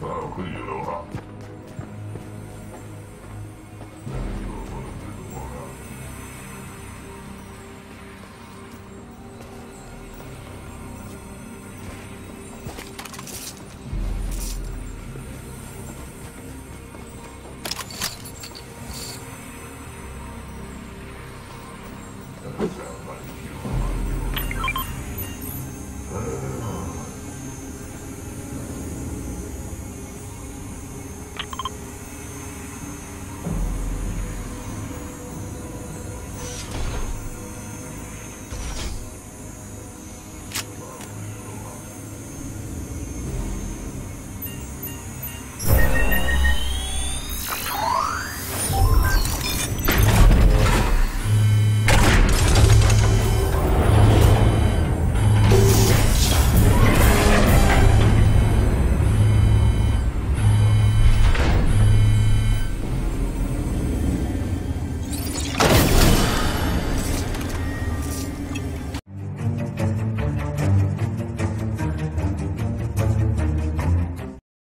That'll like you. Uh...